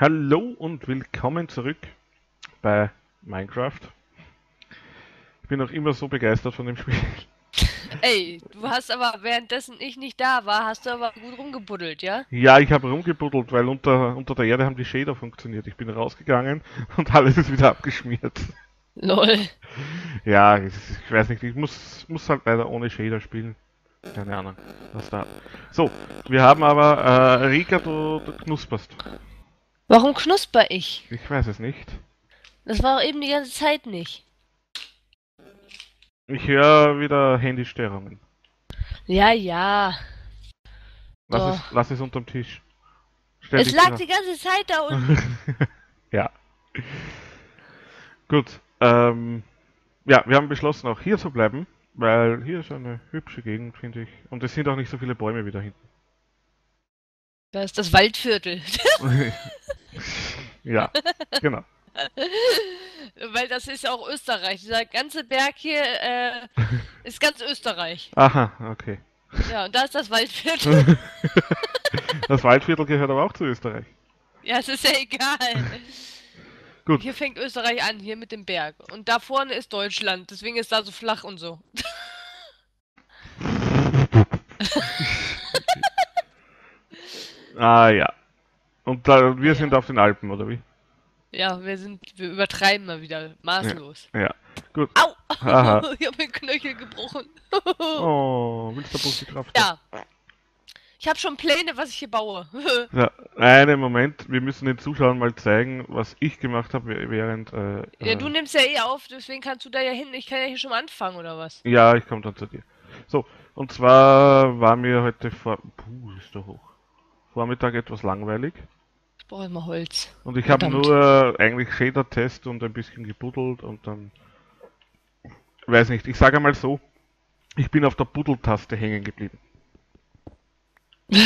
Hallo und willkommen zurück bei Minecraft. Ich bin noch immer so begeistert von dem Spiel. Ey, du hast aber währenddessen ich nicht da war, hast du aber gut rumgebuddelt, ja? Ja, ich habe rumgebuddelt, weil unter, unter der Erde haben die Shader funktioniert. Ich bin rausgegangen und alles ist wieder abgeschmiert. Lol. Ja, ich, weiß nicht, ich muss, muss halt leider ohne Shader spielen. Keine Ahnung, was da. So, wir haben aber, äh, Rika, du, du knusperst. Warum knusper ich? Ich weiß es nicht. Das war eben die ganze Zeit nicht. Ich höre wieder Handystörungen. Ja, ja. Lass Doch. es, lass es unterm Tisch. Stell Es lag wieder- die ganze Zeit da unten. ja. Gut. Ähm, ja, wir haben beschlossen, auch hier zu bleiben, weil hier ist eine hübsche Gegend, finde ich. Und es sind auch nicht so viele Bäume wieder hinten. Da ist das Waldviertel. ja, genau. Weil das ist auch Österreich. Dieser ganze Berg hier äh, ist ganz Österreich. Aha, okay. Ja, und da ist das Waldviertel. Das Waldviertel gehört aber auch zu Österreich. ja, es ist ja egal. Gut. Hier fängt Österreich an, hier mit dem Berg. Und da vorne ist Deutschland. Deswegen ist da so flach und so. Ah ja. Und da, wir sind auf den Alpen, oder wie? Ja, wir sind, wir übertreiben mal wieder maßlos. Ja. Gut. Au! Aha. ich habe den Knöchel gebrochen. Oh, willst du Bussi drauf? ja. Ich habe schon Pläne, was ich hier baue. Ja, einen Moment, wir müssen den Zuschauern mal zeigen, was ich gemacht habe während. Äh, ja, äh, du nimmst ja eh auf, deswegen kannst du da ja hin. Ich kann ja hier schon mal anfangen, oder was? Ja, ich komme dann zu dir. So, und zwar war mir heute vor. Puh, ist da hoch. Vormittag etwas langweilig. Brauche immer Holz. Und ich habe nur eigentlich Shader-Test und ein bisschen gebuddelt und dann. Weiß nicht, ich sage mal so, ich bin auf der Buddeltaste hängen geblieben.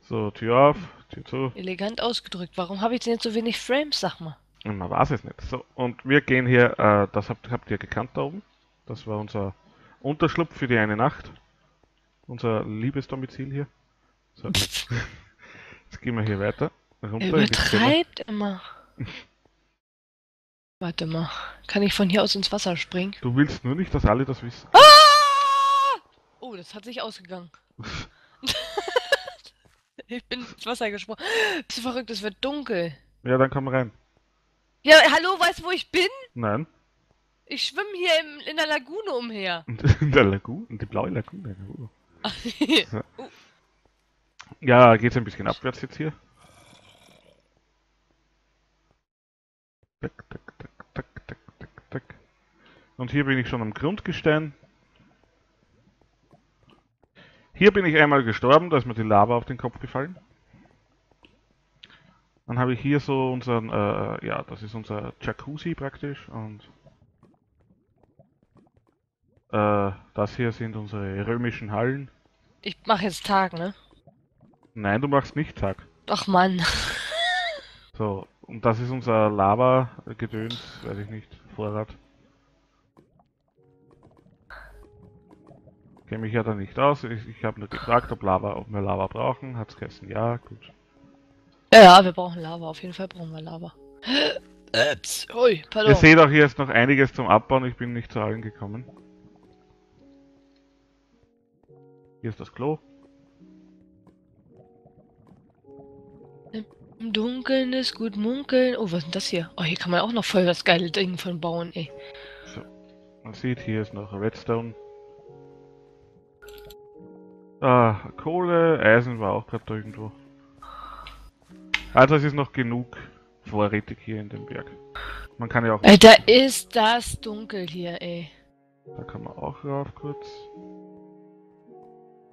so, Tür auf, Tür zu. Elegant ausgedrückt. Warum habe ich denn jetzt so wenig Frames, sag mal? Man weiß es nicht. So, und wir gehen hier, äh, das habt, habt ihr gekannt da oben. Das war unser Unterschlupf für die eine Nacht. Unser Liebesdomizil hier. So. Jetzt gehen wir hier weiter. Er übertreibt immer. Warte mal. Kann ich von hier aus ins Wasser springen? Du willst nur nicht, dass alle das wissen. Ah! Oh, das hat sich ausgegangen. ich bin ins Wasser gesprungen. Bist du verrückt, es wird dunkel. Ja, dann komm rein. Ja, hallo, weißt du, wo ich bin? Nein. Ich schwimme hier im, in der Lagune umher. In der Lagune, in die blaue Lagune. Uh. Ja, geht's ein bisschen abwärts jetzt hier. Tak, tak, tak, tak, tak, tak, tak. Und hier bin ich schon am Grundgestein. Hier bin ich einmal gestorben, da ist mir die Lava auf den Kopf gefallen. Dann habe ich hier so unseren, äh, ja, das ist unser Jacuzzi praktisch und äh, das hier sind unsere römischen Hallen. ich mache jetzt Tag, ne? Nein, du machst nicht Tag. Ach Mann. So, und das ist unser Lava-Gedöns, weiß ich nicht, Vorrat. Kenne mich ja da nicht aus. Ich, ich habe nur gefragt, ob, Lava, ob wir Lava brauchen. Hat's geheißen, ja, gut. Ja, ja, wir brauchen Lava. Auf jeden Fall brauchen wir Lava. Ui, pardon. Ihr seht auch, hier ist noch einiges zum Abbauen. Ich bin nicht zu allen gekommen. Hier ist das Klo. Im Dunkeln ist gut munkeln. Oh, was ist denn das hier? Oh, hier kann man auch noch voll das geile Ding von bauen, ey. Man sieht, hier ist noch Redstone. Ah, Kohle, Eisen war auch gerade irgendwo. Also es ist noch genug vorrätig hier in dem Berg. Man kann ja auch, Alter, ist das dunkel hier, ey. da kann man auch rauf kurz.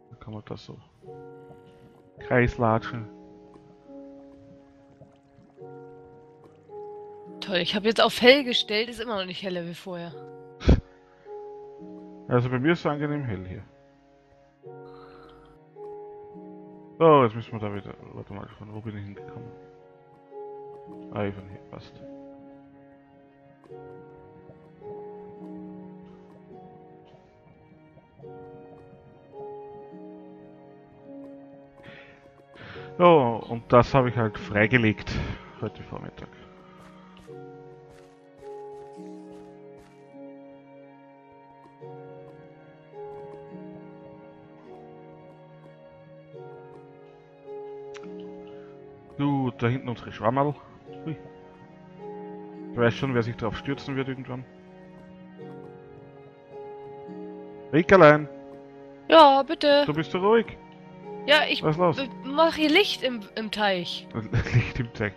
Da kann man das so kreislatschen. Toll, ich habe jetzt auf hell gestellt, ist immer noch nicht heller wie vorher. Also bei mir ist es angenehm hell hier. So, jetzt müssen wir da wieder. Warte mal, von wo bin ich hingekommen? Ah, von hier, passt. So, und das habe ich halt freigelegt. heute Vormittag. Du, da hinten unsere Schwammerl. Hui. Ich weiß schon, wer sich drauf stürzen wird irgendwann. Rickerlein, Ja, bitte. du bist so ruhig. Ja, ich Was ist los? äh, mach hier Licht im, im Teich. Licht im Teich.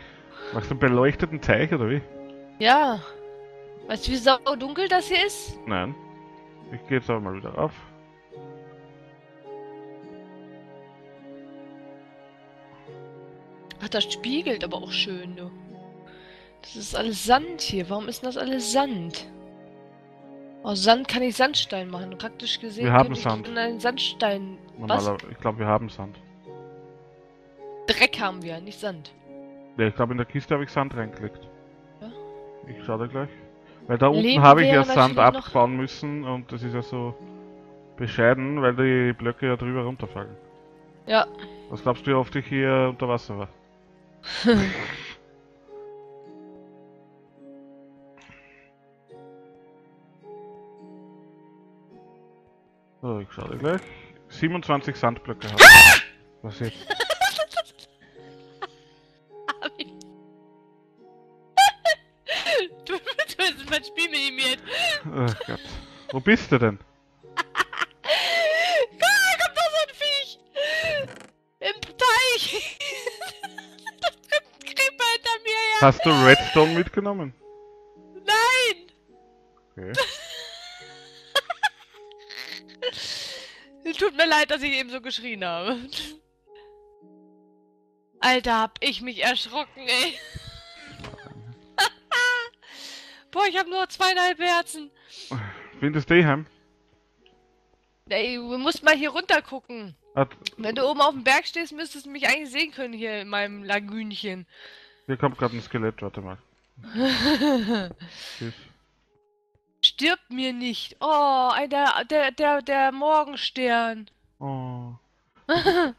Machst du einen beleuchteten Teich oder wie? Ja. Weißt du, wie sau dunkel das hier ist? Nein. Ich gehe jetzt aber mal wieder auf. Ach, das spiegelt aber auch schön, du. Das ist alles Sand hier. Warum ist denn das alles Sand? Aus Sand kann ich Sandstein machen. Praktisch gesehen Wir haben Sand. in einen Sandstein... Was? Normaler, ich glaube, wir haben Sand. Dreck haben wir, nicht Sand. Ja, ich glaube, in der Kiste habe ich Sand reingelegt. Ja? Ich schau da gleich. Weil da unten Leben habe ich ja Sand abbauen müssen und das ist ja so bescheiden, weil die Blöcke ja drüber runterfallen. Ja. Was glaubst du, wie oft ich hier unter Wasser war? So, ich schau dir gleich. 27 Sandblöcke habe ich. Was jetzt? du, du hast mein Spiel minimiert. Ach Gott. Wo bist du denn? Hast du Redstone mitgenommen? Nein! Okay. Tut mir leid, dass ich eben so geschrien habe. Alter, hab ich mich erschrocken, ey. Boah, ich hab nur zweieinhalb Herzen. Findest du die heim? Ey, du musst mal hier runter gucken. Hat, Wenn du oben auf dem Berg stehst, müsstest du mich eigentlich sehen können hier in meinem Lagünchen. Hier kommt gerade ein Skelett, warte mal. Tschüss. Stirb mir nicht. Oh, der, der, der, der Morgenstern. Oh.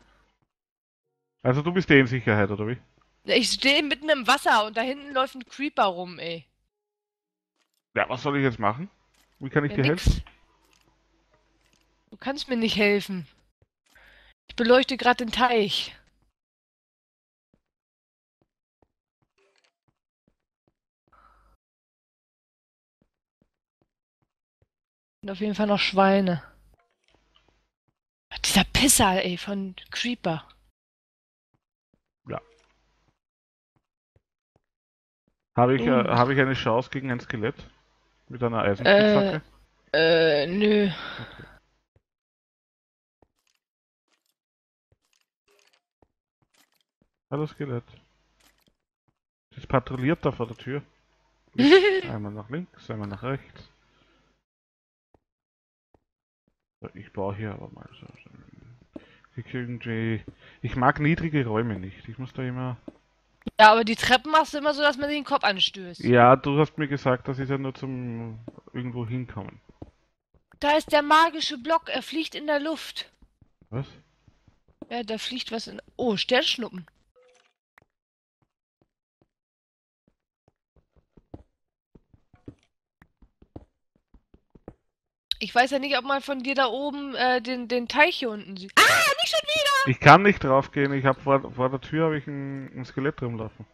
Also du bist eh in Sicherheit, oder wie? Ich stehe mitten im Wasser und da hinten läuft ein Creeper rum, ey. Ja, was soll ich jetzt machen? Wie kann ich Ja, dir nix. helfen? Du kannst mir nicht helfen. Ich beleuchte gerade den Teich. Und auf jeden Fall noch Schweine. Dieser Pisser, ey, von Creeper. Habe ich, äh, Uh. habe ich eine Chance gegen ein Skelett? Mit einer Eisenspitzhacke? Äh, nö. Hallo Skelett. Das patrouilliert da vor der Tür. Einmal nach links, einmal nach rechts. Ich baue hier aber mal so. Ich irgendwie. Ich mag niedrige Räume nicht. Ich muss da immer. Ja, aber die Treppen machst du immer so, dass man den Kopf anstößt. Ja, du hast mir gesagt, das ist ja nur zum irgendwo hinkommen. Da ist der magische Block, er fliegt in der Luft. Was? Ja, da fliegt was in. Oh, Sternschnuppen. Ich weiß ja nicht, ob man von dir da oben äh, den, den Teich hier unten sieht. Ah, nicht schon wieder! Ich kann nicht draufgehen. Ich habe vor, vor der Tür habe ich ein, ein Skelett rumlaufen.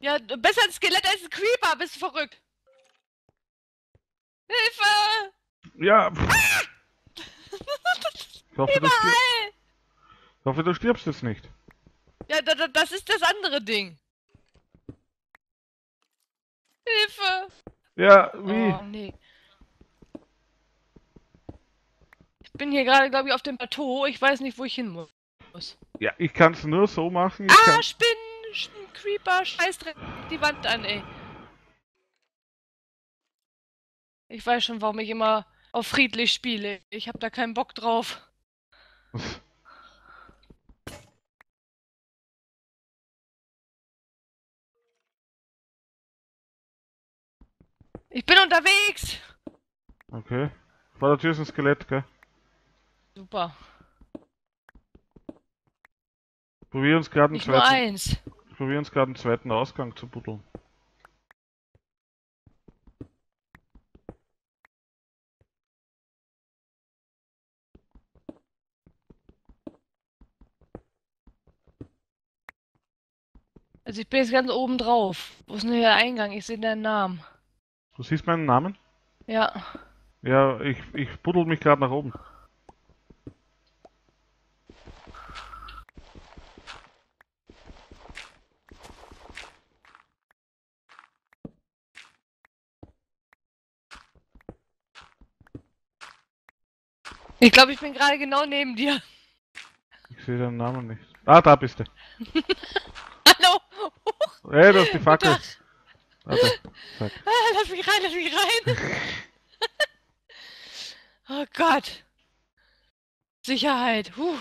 Ja, besser ein Skelett als ein Creeper, bist du verrückt. Hilfe! Ja. Ich hoffe, du stirbst, Überall! ich hoffe, du stirbst jetzt nicht. Ja, da, da, das ist das andere Ding. Hilfe! Ja, wie? Oh, nee. Ich bin hier gerade, glaube ich, auf dem Plateau. Ich weiß nicht, wo ich hin mu- muss. Ja, ich kann es nur so machen. Ich Ah, Spinnen! Sch- Creeper! Scheiß direkt die Wand an, ey. Ich weiß schon, warum ich immer auf friedlich spiele. Ich habe da keinen Bock drauf. Ich bin unterwegs! Okay. Vor der Tür ist ein Skelett, gell? Super. Probier uns gerade einen Nicht zweiten. eins. Ich probiere uns gerade einen zweiten Ausgang zu buddeln. Also ich bin jetzt ganz oben drauf. Wo ist denn hier der Eingang? Ich sehe deinen Namen. Du siehst meinen Namen? Ja. Ja, ich, ich buddel mich gerade nach oben. Ich glaube, ich bin gerade genau neben dir. Ich sehe deinen Namen nicht. Ah, da bist du. Hallo! Ey, das ist die Fackel. Warte. Ah, lass mich rein, lass mich rein! oh Gott! Sicherheit, huh.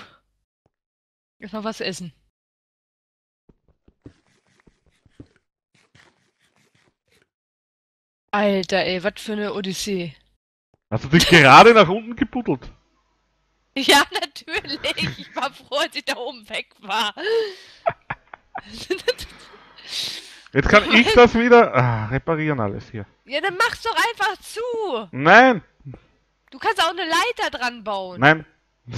Erstmal was essen. Alter, ey, was für eine Odyssee. Hast du dich gerade nach unten gebuddelt? Ja, natürlich. Ich war froh, als ich da oben weg war. Jetzt kann ich das wieder ah, reparieren alles hier. ja, dann mach's doch einfach zu. Nein, Du kannst auch eine Leiter dran bauen. nein.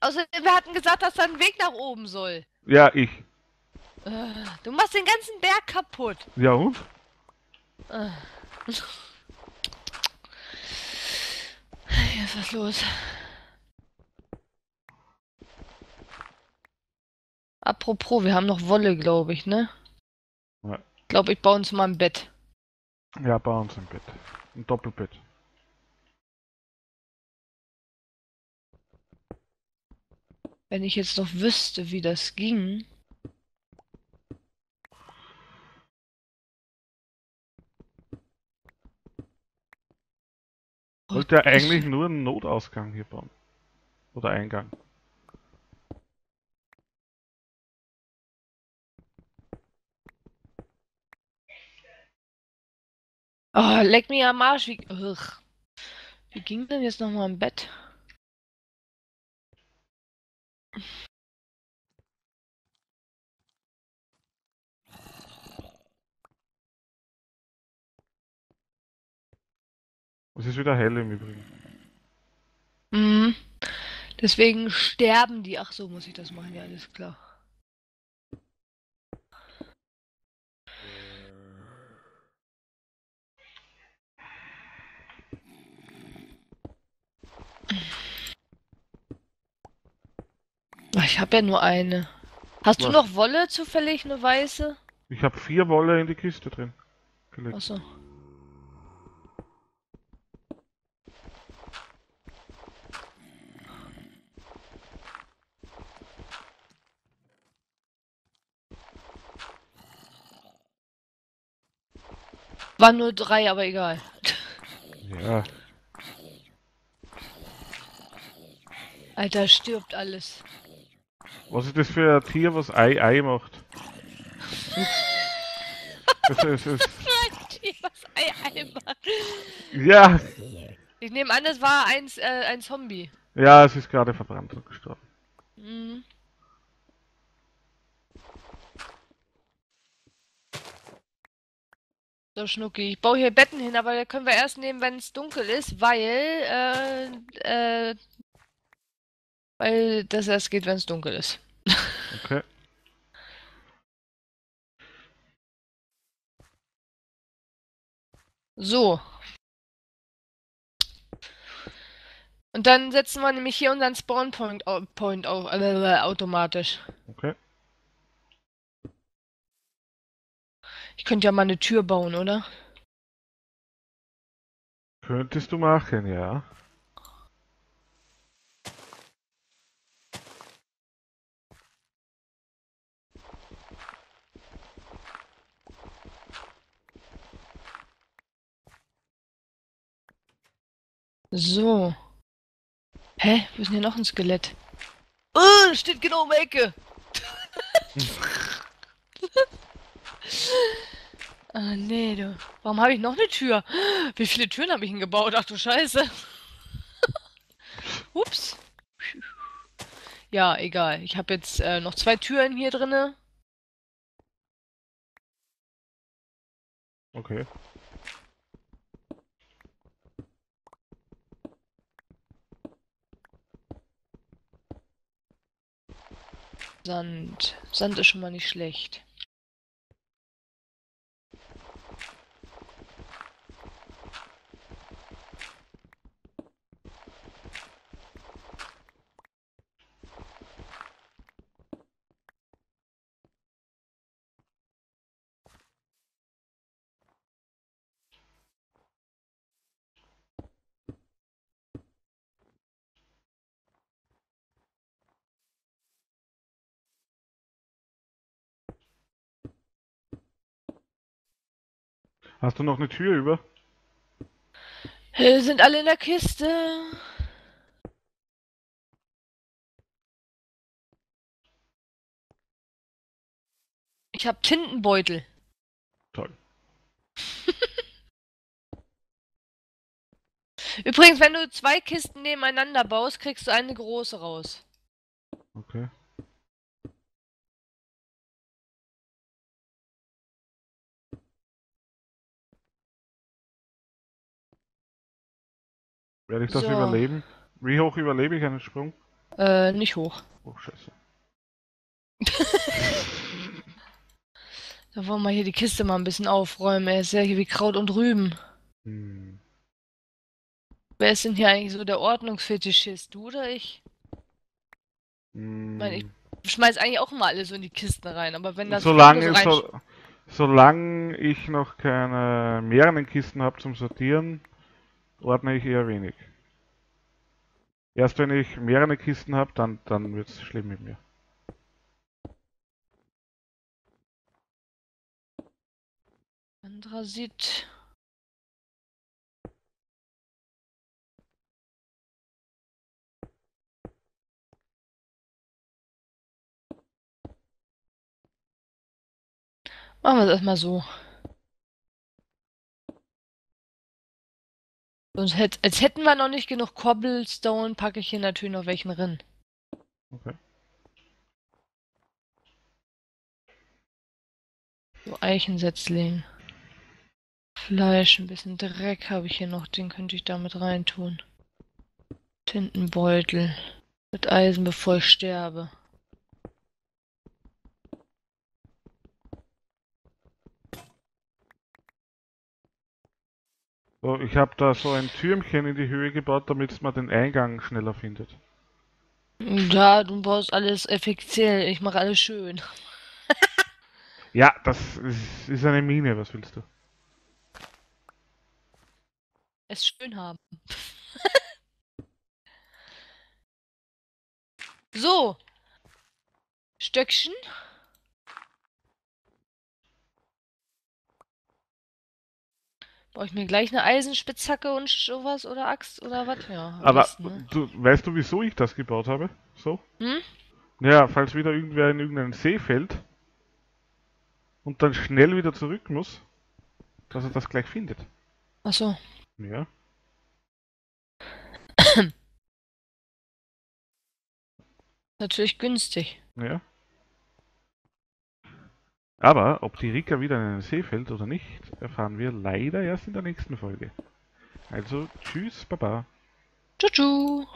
Außerdem, wir hatten gesagt, dass da ein Weg nach oben soll. Ja, ich. Äh, Du machst den ganzen Berg kaputt. Ja und? Äh. Hier ist was los. Apropos, wir haben noch Wolle, glaube ich, ne? Ja. Ich glaube, ich baue uns mal ein Bett. Ja, bei uns im Bett. Ein Doppelbett. Wenn ich jetzt noch wüsste, wie das ging. Wollte ja eigentlich nur einen Notausgang hier bauen. Oder Eingang. Oh, leck mir am Arsch. Wie, Ugh. wie ging denn jetzt nochmal im Bett? Es ist wieder hell im Übrigen. Mhm. Deswegen sterben die. Ach so, muss ich das machen. Ja, alles klar. Ich habe ja nur eine. Hast du Was? noch Wolle zufällig, eine weiße? Ich habe vier Wolle in die Kiste drin. gelegt. Achso. Waren nur drei, aber egal. Ja, Alter, stirbt alles. was ist das für ein Tier, was Ei Ei macht? Das ist, ist, Was Ei, Ei macht. ja, Ich nehme an, es war eins, äh, ein Zombie. ja, es ist gerade verbrannt und gestorben. Mhm. So, Schnucki. Ich baue hier Betten hin, aber da können wir erst nehmen, wenn es dunkel ist, weil, äh, äh, weil das erst geht, wenn es dunkel ist. Okay. So. Und dann setzen wir nämlich hier unseren Spawn Point, au- Point auf, äh, automatisch. Okay. Ich könnte ja mal eine Tür bauen, oder? Könntest du machen, ja. So. Hä? Wo ist denn hier noch ein Skelett? Oh, steht genau um die Ecke. ah, nee, du. Warum habe ich noch eine Tür? Wie viele Türen habe ich denn gebaut? Ach du Scheiße. Ups. Ja, egal. Ich habe jetzt äh, noch zwei Türen hier drinne. Okay. Sand. Sand ist schon mal nicht schlecht. Hast du noch eine Tür über? Äh, sind alle in der Kiste. Ich habe Tintenbeutel. Toll. Übrigens, wenn du zwei Kisten nebeneinander baust, kriegst du eine große raus. Okay. Werde ich das So. überleben? Wie hoch überlebe ich einen Sprung? Äh, nicht hoch. Oh, scheiße. Da wollen wir hier die Kiste mal ein bisschen aufräumen. Er ist ja hier wie Kraut und Rüben. Hm. Wer ist denn hier eigentlich so der Ordnungsfetischist? Du oder ich? Hm. meine, Ich schmeiß eigentlich auch immer alles so in die Kisten rein, aber wenn das Solange, so so, solange ich noch keine mehreren Kisten habe zum Sortieren, ordne ich eher wenig. Erst wenn ich mehrere Kisten habe, dann, dann wird es schlimm mit mir. Andrasit. Machen wir es erstmal so. Sonst hätt, als hätten wir noch nicht genug Cobblestone, packe ich hier natürlich noch welchen rein. Okay. So Eichensetzling. Fleisch, ein bisschen Dreck habe ich hier noch, den könnte ich damit reintun. Tintenbeutel. Mit Eisen, bevor ich sterbe. So, ich habe da so ein Türmchen in die Höhe gebaut, damit man den Eingang schneller findet. Ja, du baust alles effizient. Ich mache alles schön. Ja, das ist, ist eine Mine, was willst du? Es schön haben. so. Stöckchen. Brauche ich mir gleich eine Eisenspitzhacke und sowas oder Axt oder was? Ja, Aber besten, ne? du, weißt du, wieso ich das gebaut habe? So? Hm? Ja, falls wieder irgendwer in irgendeinen See fällt und dann schnell wieder zurück muss, dass er das gleich findet. Ach so. Ja. Natürlich günstig. Ja. Aber ob die Rika wieder in den See fällt oder nicht, erfahren wir leider erst in der nächsten Folge. Also tschüss, Baba. Tschüss.